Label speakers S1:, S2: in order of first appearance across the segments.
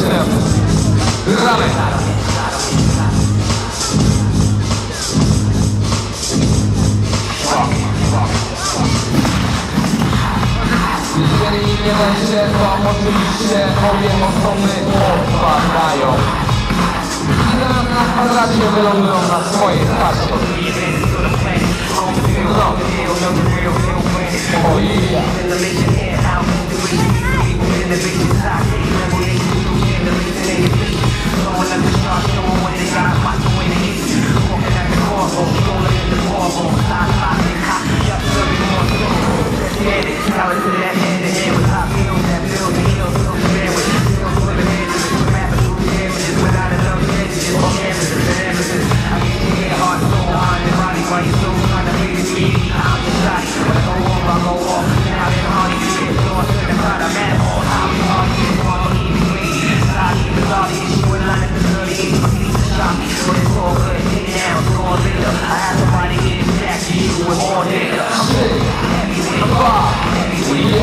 S1: Gramy. Jeżeli nie będzie, to oczywiście obie osoby odpadają. I na kwadracie wylądują na swojej.
S2: No. Dwa,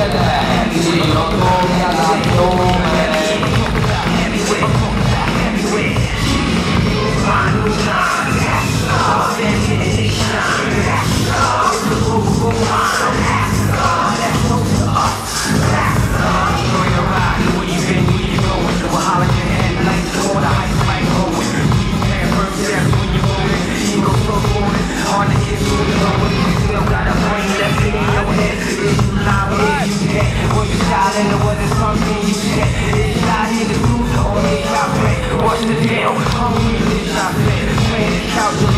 S1: て虹の扉が広がる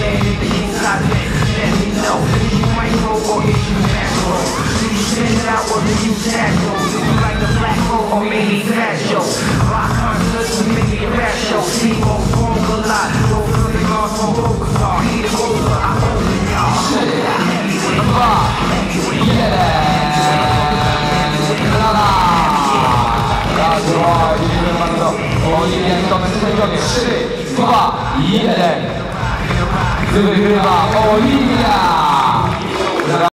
S2: minute things Let me know If you micro or if you macro Do you out or do you tackle Do you like the black hole or maybe fat show Rock or maybe a rap show form a lot Go for the roller, I y'all
S1: 这个音乐好好呀。